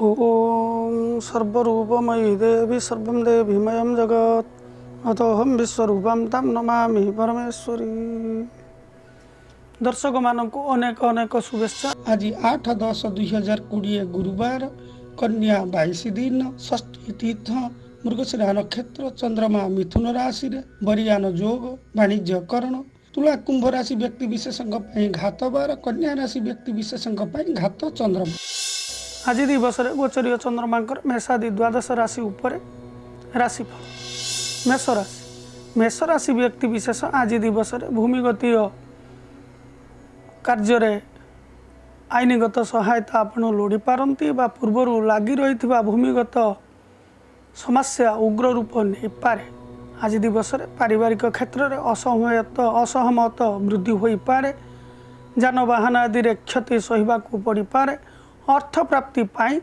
ॐ सर्वरूपमयी देवी सर्वं देवीमयं जगत् ଅତୋହମ୍ ବିଶ୍ୱରୂପମ୍ ତାମ୍ ନମାମି ପରମେଶ୍ୱରୀ ଦର୍ଶକମାନଙ୍କୁ ଅନେକ ଅନେକ ଶୁଭେଚ୍ଛା ଆଜି ଆଠ ଦଶ ଦୁଇ ହଜାର କୋଡ଼ିଏ ଗୁରୁବାର କନ୍ୟା ବାଇଶ ଦିନ ଷଷ୍ଠୀ ତୀର୍ଥ ମୃଗଶିରା ନକ୍ଷତ୍ର ଚନ୍ଦ୍ରମା ମିଥୁନ ରାଶିରେ ବରିୟାନ ଯୋଗ ବାଣିଜ୍ୟକରଣ ତୁଳା କୁମ୍ଭ ରାଶି ବ୍ୟକ୍ତି ବିଶେଷଙ୍କ ପାଇଁ ଘାତ ବାର କନ୍ୟା ରାଶି ବ୍ୟକ୍ତି ବିଶେଷଙ୍କ ପାଇଁ ଘାତ ଚନ୍ଦ୍ରମା। ଆଜି ଦିବସରେ ଗୋଚରୀୟ ଚନ୍ଦ୍ରମାଙ୍କର ମେଷାଦି ଦ୍ୱାଦଶ ରାଶି ଉପରେ ରାଶିଫଳ। ମେଷ ରାଶି। ମେଷ ରାଶି ବ୍ୟକ୍ତି ବିଶେଷ ଆଜି ଦିବସରେ ଭୂମିଗତୀୟ କାର୍ଯ୍ୟରେ ଆଇନଗତ ସହାୟତା ଆପଣ ଲୋଡ଼ିପାରନ୍ତି ବା ପୂର୍ବରୁ ଲାଗି ରହିଥିବା ଭୂମିଗତ ସମସ୍ୟା ଉଗ୍ର ରୂପ ନେଇପାରେ। ଆଜି ଦିବସରେ ପାରିବାରିକ କ୍ଷେତ୍ରରେ ଅସହମତ ଅସହମତ ବୃଦ୍ଧି ହୋଇପାରେ। ଯାନବାହନ ଆଦିରେ କ୍ଷତି ସହିବାକୁ ପଡ଼ିପାରେ। ଅର୍ଥ ପ୍ରାପ୍ତି ପାଇଁ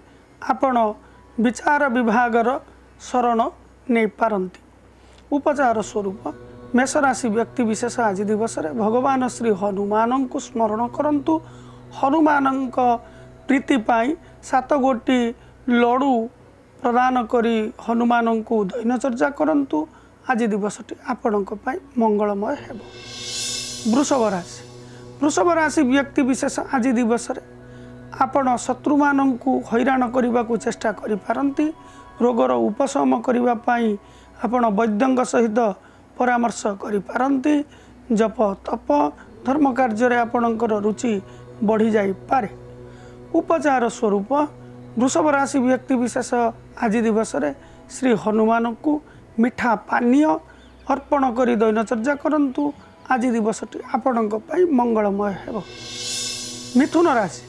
ଆପଣ ବିଚାର ବିଭାଗର ଶରଣ ନେଇପାରନ୍ତି। ଉପଚାର ସ୍ୱରୂପ ମେଷରାଶି ବ୍ୟକ୍ତିବିଶେଷ ଆଜି ଦିବସରେ ଭଗବାନ ଶ୍ରୀ ହନୁମାନଙ୍କୁ ସ୍ମରଣ କରନ୍ତୁ। ହନୁମାନଙ୍କ ପ୍ରୀତି ପାଇଁ ସାତ ଗୋଟି ଲଡ଼ୁ ପ୍ରଦାନ କରି ହନୁମାନଙ୍କୁ ଦୈନଚର୍ଯ୍ୟା କରନ୍ତୁ। ଆଜି ଦିବସଟି ଆପଣଙ୍କ ପାଇଁ ମଙ୍ଗଳମୟ ହେବ। ବୃଷଭ ରାଶି। ବୃଷଭ ରାଶି ବ୍ୟକ୍ତିବିଶେଷ ଆଜି ଦିବସରେ ଆପଣ ଶତ୍ରୁମାନଙ୍କୁ ହଇରାଣ କରିବାକୁ ଚେଷ୍ଟା କରିପାରନ୍ତି। ରୋଗର ଉପଶମ କରିବା ପାଇଁ ଆପଣ ବୈଦ୍ୟଙ୍କ ସହିତ ପରାମର୍ଶ କରିପାରନ୍ତି। ଜପ ତପ ଧର୍ମ କାର୍ଯ୍ୟରେ ଆପଣଙ୍କର ରୁଚି ବଢ଼ିଯାଇପାରେ। ଉପଚାର ସ୍ୱରୂପ ବୃଷଭ ରାଶି ବ୍ୟକ୍ତିବିଶେଷ ଆଜି ଦିବସରେ ଶ୍ରୀ ହନୁମାନଙ୍କୁ ମିଠା ପାନୀୟ ଅର୍ପଣ କରି ଦୈନଚର୍ଯ୍ୟା କରନ୍ତୁ। ଆଜି ଦିବସଟି ଆପଣଙ୍କ ପାଇଁ ମଙ୍ଗଳମୟ ହେବ। ମିଥୁନ ରାଶି।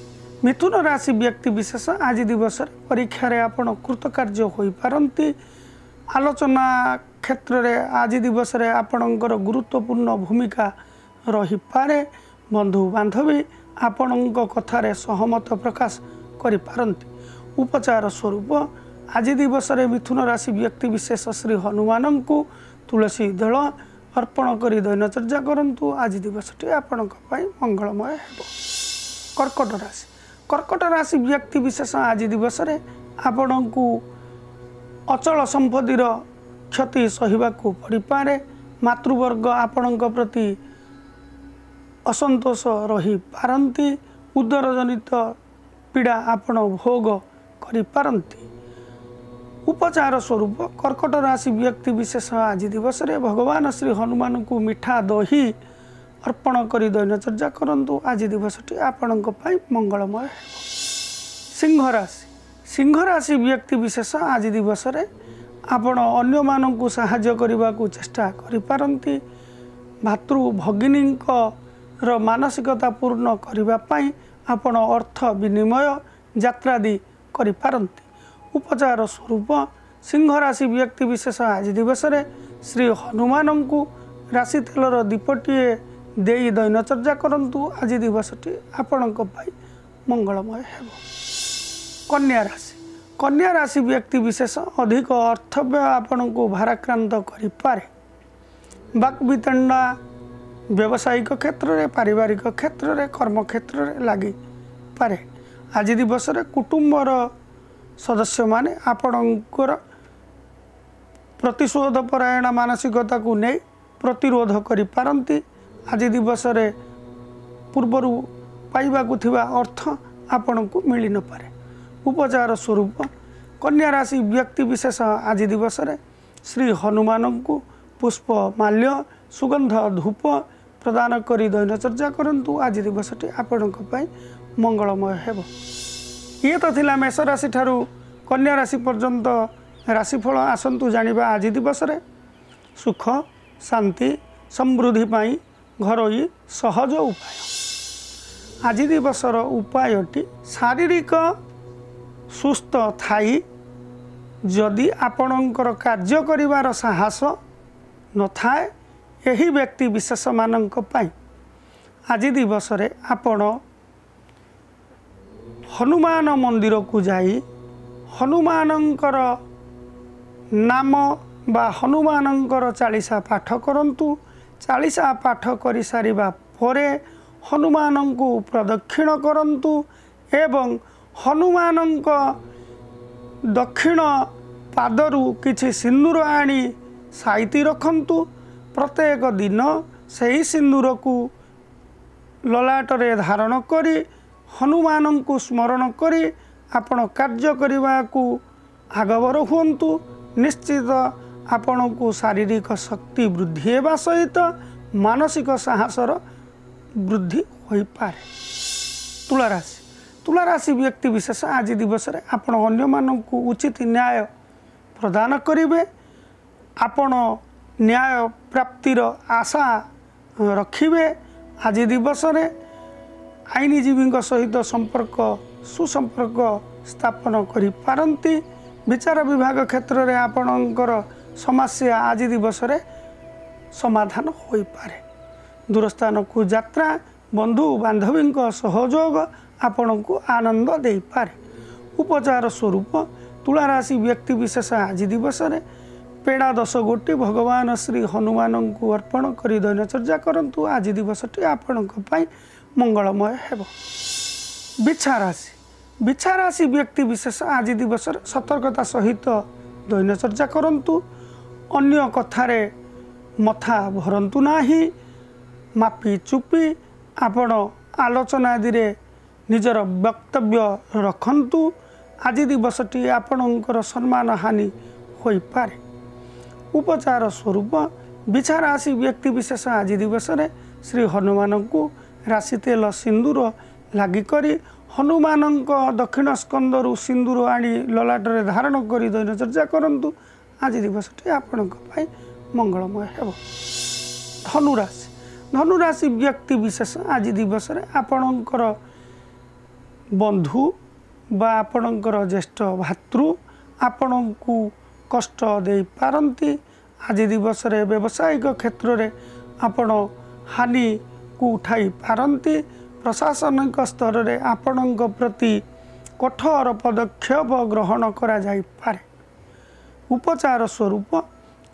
ମିଥୁନ ରାଶି ବ୍ୟକ୍ତି ବିଶେଷ ଆଜି ଦିବସରେ ପରୀକ୍ଷାରେ ଆପଣ କୃତକାର୍ଯ୍ୟ ହୋଇପାରନ୍ତି। ଆଲୋଚନା କ୍ଷେତ୍ରରେ ଆଜି ଦିବସରେ ଆପଣଙ୍କର ଗୁରୁତ୍ୱପୂର୍ଣ୍ଣ ଭୂମିକା ରହିପାରେ। ବନ୍ଧୁବାନ୍ଧବୀ ଆପଣଙ୍କ କଥାରେ ସହମତ ପ୍ରକାଶ କରିପାରନ୍ତି। ଉପଚାର ସ୍ୱରୂପ ଆଜି ଦିବସରେ ମିଥୁନ ରାଶି ବ୍ୟକ୍ତି ବିଶେଷ ଶ୍ରୀ ହନୁମାନଙ୍କୁ ତୁଳସୀ ଦଳ ଅର୍ପଣ କରି ଦୈନଚର୍ଯ୍ୟା କରନ୍ତୁ। ଆଜି ଦିବସଟି ଆପଣଙ୍କ ପାଇଁ ମଙ୍ଗଳମୟ ହେବ। କର୍କଟ ରାଶି। କର୍କଟ ରାଶି ବ୍ୟକ୍ତି ବିଶେଷ ଆଜି ଦିବସରେ ଆପଣଙ୍କୁ ଅଚଳ ସମ୍ପତ୍ତିର କ୍ଷତି ସହିବାକୁ ପଡ଼ିପାରେ। ମାତୃବର୍ଗ ଆପଣଙ୍କ ପ୍ରତି ଅସନ୍ତୋଷ ରହିପାରନ୍ତି। ଉଦରଜନିତ ପୀଡ଼ା ଆପଣ ଭୋଗ କରିପାରନ୍ତି। ଉପଚାର ସ୍ୱରୂପ କର୍କଟ ରାଶି ବ୍ୟକ୍ତି ବିଶେଷ ଆଜି ଦିବସରେ ଭଗବାନ ଶ୍ରୀ ହନୁମାନଙ୍କୁ ମିଠା ଦହି ଅର୍ପଣ କରି ଦୈନଚର୍ଯ୍ୟା କରନ୍ତୁ। ଆଜି ଦିବସଟି ଆପଣଙ୍କ ପାଇଁ ମଙ୍ଗଳମୟ ହେବ। ସିଂହ ରାଶି ସିଂହ ରାଶି ବ୍ୟକ୍ତି ବିଶେଷ ଆଜି ଦିବସରେ ଆପଣ ଅନ୍ୟମାନଙ୍କୁ ସାହାଯ୍ୟ କରିବାକୁ ଚେଷ୍ଟା କରିପାରନ୍ତି। ଭାତୃ ଭଗିନୀଙ୍କର ମାନସିକତା ପୂର୍ଣ୍ଣ କରିବା ପାଇଁ ଆପଣ ଅର୍ଥ ବିନିମୟ ଯାତ୍ରାଦି କରିପାରନ୍ତି। ଉପଚାର ସ୍ୱରୂପ ସିଂହ ରାଶି ବ୍ୟକ୍ତି ବିଶେଷ ଆଜି ଦିବସରେ ଶ୍ରୀ ହନୁମାନଙ୍କୁ ରାଶି ତେଲର ଦୀପଟିଏ ଦେଇ ଦୈନଚର୍ଯ୍ୟା କରନ୍ତୁ। ଆଜି ଦିବସଟି ଆପଣଙ୍କ ପାଇଁ ମଙ୍ଗଳମୟ ହେବ। କନ୍ୟା ରାଶି। କନ୍ୟା ରାଶି ବ୍ୟକ୍ତି ବିଶେଷ ଅଧିକ ଅର୍ଥବ୍ୟୟ ଆପଣଙ୍କୁ ଭାରାକ୍ରାନ୍ତ କରିପାରେ। ବାକ୍ବିତଣ୍ଡା ବ୍ୟବସାୟିକ କ୍ଷେତ୍ରରେ ପାରିବାରିକ କ୍ଷେତ୍ରରେ କର୍ମକ୍ଷେତ୍ରରେ ଲାଗିପାରେ। ଆଜି ଦିବସରେ କୁଟୁମ୍ବର ସଦସ୍ୟମାନେ ଆପଣଙ୍କର ପ୍ରତିଶୋଧ ପରାୟଣ ମାନସିକତାକୁ ନେଇ ପ୍ରତିରୋଧ କରିପାରନ୍ତି। ଆଜି ଦିବସରେ ପୂର୍ବରୁ ପାଇବାକୁ ଥିବା ଅର୍ଥ ଆପଣଙ୍କୁ ମିଳିନପାରେ ଉପଚାର ସ୍ୱରୂପ କନ୍ୟା ରାଶି ବ୍ୟକ୍ତି ବିଶେଷ ଆଜି ଦିବସରେ ଶ୍ରୀ ହନୁମାନଙ୍କୁ ପୁଷ୍ପ ମାଲ୍ୟ ସୁଗନ୍ଧ ଧୂପ ପ୍ରଦାନ କରି ଦୈନଚର୍ଯ୍ୟା କରନ୍ତୁ। ଆଜି ଦିବସଟି ଆପଣଙ୍କ ପାଇଁ ମଙ୍ଗଳମୟ ହେବ। ଇଏ ତ ଥିଲା ମେଷ ରାଶି ଠାରୁ କନ୍ୟା ରାଶି ପର୍ଯ୍ୟନ୍ତ ରାଶିଫଳ ଆସନ୍ତୁ ଜାଣିବା ଆଜି ଦିବସରେ। ସୁଖ ଶାନ୍ତି ସମୃଦ୍ଧି ପାଇଁ ଘରୋଇ ସହଜ ଉପାୟ। ଆଜି ଦିବସର ଉପାୟଟି ଶାରୀରିକ ସୁସ୍ଥ ଥାଇ ଯଦି ଆପଣଙ୍କର କାର୍ଯ୍ୟ କରିବାର ସାହସ ନଥାଏ ଏହି ବ୍ୟକ୍ତି ବିଶେଷମାନଙ୍କ ପାଇଁ ଆଜି ଦିବସରେ ଆପଣ ହନୁମାନ ମନ୍ଦିରକୁ ଯାଇ ହନୁମାନଙ୍କର ନାମ ବା ହନୁମାନଙ୍କର ଚାଳିଶା ପାଠ କରନ୍ତୁ। ଚାଳିଶା ପାଠ କରିସାରିବା ପରେ ହନୁମାନଙ୍କୁ ପ୍ରଦକ୍ଷିଣ କରନ୍ତୁ ଏବଂ ହନୁମାନଙ୍କ ଦକ୍ଷିଣ ପାଦରୁ କିଛି ସିନ୍ଦୁର ଆଣି ସାଇତି ରଖନ୍ତୁ। ପ୍ରତ୍ୟେକ ଦିନ ସେହି ସିନ୍ଦୁରକୁ ଲଲାଟରେ ଧାରଣ କରି ହନୁମାନଙ୍କୁ ସ୍ମରଣ କରି ଆପଣ କାର୍ଯ୍ୟ କରିବାକୁ ଆଗବର ହୁଅନ୍ତୁ। ନିଶ୍ଚିତ ଆପଣଙ୍କୁ ଶାରୀରିକ ଶକ୍ତି ବୃଦ୍ଧି ହେବା ସହିତ ମାନସିକ ସାହସର ବୃଦ୍ଧି ହୋଇପାରେ। ତୁଳାରାଶି। ତୁଳାରାଶି ବ୍ୟକ୍ତି ବିଶେଷ ଆଜି ଦିବସରେ ଆପଣ ଅନ୍ୟମାନଙ୍କୁ ଉଚିତ ନ୍ୟାୟ ପ୍ରଦାନ କରିବେ। ଆପଣ ନ୍ୟାୟ ପ୍ରାପ୍ତିର ଆଶା ରଖିବେ। ଆଜି ଦିବସରେ ଆଇନଜୀବୀଙ୍କ ସହିତ ସମ୍ପର୍କ ସୁସମ୍ପର୍କ ସ୍ଥାପନ କରିପାରନ୍ତି। ବିଚାର ବିଭାଗ କ୍ଷେତ୍ରରେ ଆପଣଙ୍କର ସମସ୍ୟା ଆଜି ଦିବସରେ ସମାଧାନ ହୋଇପାରେ। ଦୂରସ୍ଥାନକୁ ଯାତ୍ରା ବନ୍ଧୁ ବାନ୍ଧବୀଙ୍କ ସହଯୋଗ ଆପଣଙ୍କୁ ଆନନ୍ଦ ଦେଇପାରେ। ଉପଚାର ସ୍ୱରୂପ ତୁଳାରାଶି ବ୍ୟକ୍ତି ବିଶେଷ ଆଜି ଦିବସରେ ପେଡ଼ା ଦଶ ଗୋଟି ଭଗବାନ ଶ୍ରୀ ହନୁମାନଙ୍କୁ ଅର୍ପଣ କରି ଦୈନଚର୍ଯ୍ୟା କରନ୍ତୁ। ଆଜି ଦିବସଟି ଆପଣଙ୍କ ପାଇଁ ମଙ୍ଗଳମୟ ହେବ। ବିଛା ରାଶି ବିଛା ରାଶି ବ୍ୟକ୍ତି ବିଶେଷ ଆଜି ଦିବସରେ ସତର୍କତା ସହିତ ଦୈନଚର୍ଯ୍ୟା କରନ୍ତୁ। ଅନ୍ୟ କଥାରେ ମଥା ଭରନ୍ତୁ ନାହିଁ। ମାପି ଚୁପି ଆପଣ ଆଲୋଚନା ଆଦିରେ ନିଜର ବକ୍ତବ୍ୟ ରଖନ୍ତୁ। ଆଜି ଦିବସଟି ଆପଣଙ୍କର ସମ୍ମାନ ହାନି ହୋଇପାରେ। ଉପଚାର ସ୍ୱରୂପ ବିଛା ରାଶି ବ୍ୟକ୍ତି ବିଶେଷ ଆଜି ଦିବସରେ ଶ୍ରୀ ହନୁମାନଙ୍କୁ ରାଶି ତେଲ ସିନ୍ଦୁର ଲାଗିକରି ହନୁମାନଙ୍କ ଦକ୍ଷିଣ ସ୍କନ୍ଦରୁ ସିନ୍ଦୁର ଆଣି ଲଲାଟରେ ଧାରଣ କରି ଦୈନଚର୍ଯ୍ୟା କରନ୍ତୁ। ଆଜି ଦିବସଟି ଆପଣଙ୍କ ପାଇଁ ମଙ୍ଗଳମୟ ହେବ। ଧନୁରାଶି। ଧନୁରାଶି ବ୍ୟକ୍ତି ବିଶେଷ ଆଜି ଦିବସରେ ଆପଣଙ୍କର ବନ୍ଧୁ ବା ଆପଣଙ୍କର ଜ୍ୟେଷ୍ଠ ଭାତୃ ଆପଣଙ୍କୁ କଷ୍ଟ ଦେଇପାରନ୍ତି। ଆଜି ଦିବସରେ ବ୍ୟବସାୟିକ କ୍ଷେତ୍ରରେ ଆପଣ ହାନିକୁ ଉଠାଇ ପାରନ୍ତି ପ୍ରଶାସନିକ ସ୍ତରରେ ଆପଣଙ୍କ ପ୍ରତି କଠୋର ପଦକ୍ଷେପ ଗ୍ରହଣ କରାଯାଇପାରେ। ଉପଚାର ସ୍ୱରୂପ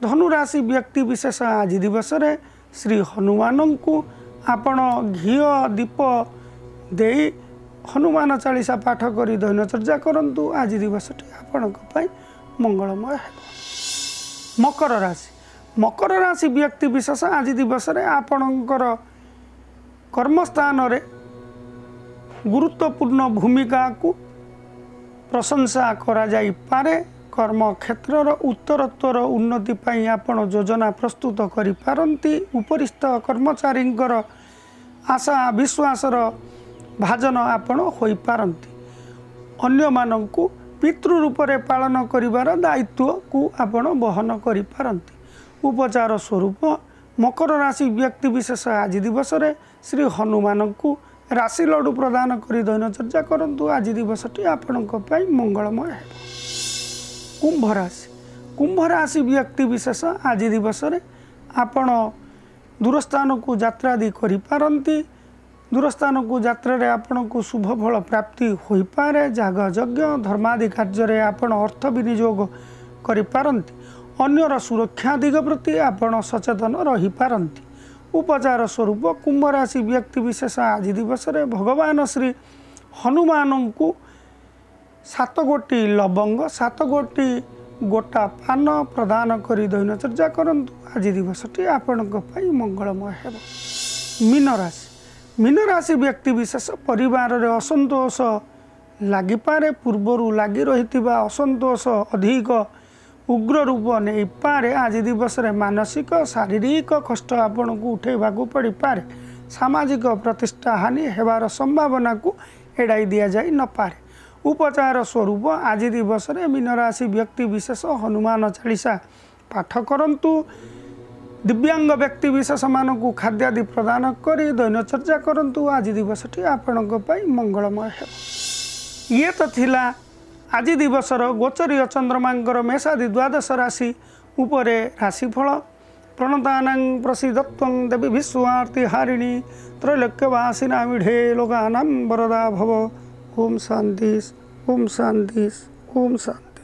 ଧନୁରାଶି ବ୍ୟକ୍ତି ବିଶେଷ ଆଜି ଦିବସରେ ଶ୍ରୀ ହନୁମାନଙ୍କୁ ଆପଣ ଘିଅ ଦୀପ ଦେଇ ହନୁମାନ ଚାଳିଶା ପାଠ କରି ଦୈନଚର୍ଯ୍ୟା କରନ୍ତୁ। ଆଜି ଦିବସଟି ଆପଣଙ୍କ ପାଇଁ ମଙ୍ଗଳମୟ ହେବ। ମକର ରାଶି। ମକର ରାଶି ବ୍ୟକ୍ତି ବିଶେଷ ଆଜି ଦିବସରେ ଆପଣଙ୍କର କର୍ମସ୍ଥାନରେ ଗୁରୁତ୍ୱପୂର୍ଣ୍ଣ ଭୂମିକାକୁ ପ୍ରଶଂସା କରାଯାଇପାରେ। କର୍ମକ୍ଷେତ୍ରର ଉତ୍ତରୋତ୍ତର ଉନ୍ନତି ପାଇଁ ଆପଣ ଯୋଜନା ପ୍ରସ୍ତୁତ କରିପାରନ୍ତି। ଉପରିସ୍ଥ କର୍ମଚାରୀଙ୍କର ଆଶା ବିଶ୍ୱାସର ଭାଜନ ଆପଣ ହୋଇପାରନ୍ତି। ଅନ୍ୟମାନଙ୍କୁ ପିତୃ ରୂପରେ ପାଳନ କରିବାର ଦାୟିତ୍ୱକୁ ଆପଣ ବହନ କରିପାରନ୍ତି। ଉପଚାର ସ୍ୱରୂପ ମକର ରାଶି ବ୍ୟକ୍ତି ବିଶେଷ ଆଜି ଦିବସରେ ଶ୍ରୀ ହନୁମାନଙ୍କୁ ରାଶି ଲଡ଼ୁ ପ୍ରଦାନ କରି ଦୈନଚର୍ଯ୍ୟା କରନ୍ତୁ। ଆଜି ଦିବସଟି ଆପଣଙ୍କ ପାଇଁ ମଙ୍ଗଳମୟ ହେବ। କୁମ୍ଭ ରାଶି। କୁମ୍ଭ ରାଶି ବ୍ୟକ୍ତି ବିଶେଷ ଆଜି ଦିବସରେ ଆପଣ ଦୂରସ୍ଥାନକୁ ଯାତ୍ରା ଆଦି କରିପାରନ୍ତି। ଦୂରସ୍ଥାନକୁ ଯାତ୍ରାରେ ଆପଣଙ୍କୁ ଶୁଭ ଫଳ ପ୍ରାପ୍ତି ହୋଇପାରେ। ଯାଗ ଯଜ୍ଞ ଧର୍ମାଦି କାର୍ଯ୍ୟରେ ଆପଣ ଅର୍ଥ ବିନିଯୋଗ କରିପାରନ୍ତି। ଅନ୍ୟର ସୁରକ୍ଷା ଦିଗ ପ୍ରତି ଆପଣ ସଚେତନ ରହିପାରନ୍ତି। ଉପଚାର ସ୍ୱରୂପ କୁମ୍ଭ ରାଶି ବ୍ୟକ୍ତି ବିଶେଷ ଆଜି ଦିବସରେ ଭଗବାନ ଶ୍ରୀ ହନୁମାନଙ୍କୁ ସାତ ଗୋଟି ଲବଙ୍ଗ ସାତ ଗୋଟି ଗୋଟା ପାନ ପ୍ରଦାନ କରି ଦୈନଚର୍ଯ୍ୟା କରନ୍ତୁ। ଆଜି ଦିବସଟି ଆପଣଙ୍କ ପାଇଁ ମଙ୍ଗଳମୟ ହେବ। ମୀନ ରାଶି ମୀନ ରାଶି ବ୍ୟକ୍ତି ବିଶେଷ ପରିବାରରେ ଅସନ୍ତୋଷ ଲାଗିପାରେ। ପୂର୍ବରୁ ଲାଗି ରହିଥିବା ଅସନ୍ତୋଷ ଅଧିକ ଉଗ୍ର ରୂପ ନେଇପାରେ ଆଜି ଦିବସରେ ମାନସିକ ଶାରୀରିକ କଷ୍ଟ ଆପଣଙ୍କୁ ଉଠାଇବାକୁ ପଡ଼ିପାରେ ସାମାଜିକ ପ୍ରତିଷ୍ଠା ହାନି ହେବାର ସମ୍ଭାବନାକୁ ଏଡ଼ାଇ ଦିଆଯାଇ ନପାରେ ଉପଚାର ସ୍ୱରୂପ ଆଜି ଦିବସରେ ମୀନରାଶି ବ୍ୟକ୍ତି ବିଶେଷ ହନୁମାନ ଚାଳିଶା ପାଠ କରନ୍ତୁ। ଦିବ୍ୟାଙ୍ଗ ବ୍ୟକ୍ତି ବିଶେଷମାନଙ୍କୁ ଖାଦ୍ୟ ଆଦି ପ୍ରଦାନ କରି ଦୈନଚର୍ଯ୍ୟା କରନ୍ତୁ। ଆଜି ଦିବସଟି ଆପଣଙ୍କ ପାଇଁ ମଙ୍ଗଳମୟ ହେବ। ଇଏ ତ ଥିଲା ଆଜି ଦିବସର ଗୋଚରୀୟ ଚନ୍ଦ୍ରମାଙ୍କର ମେଷାଦି ଦ୍ୱାଦଶ ରାଶି ଉପରେ ରାଶିଫଳ। ପ୍ରଣତାନାଂ ପ୍ରସିଦ୍ଧତ୍ୱଂ ଦେବୀ ବିଶ୍ୱଆର୍ତି ହାରିଣୀ ତ୍ରୈଲୋକ୍ୟବାସିନା ମିଢ଼େ ଲୋକାନାಂ ବରଦା ଭବ। ଓମ୍ ଶାନ୍ତି ଓମ୍ ଶାନ୍ତି ଓମ୍ ଶାନ୍ତି।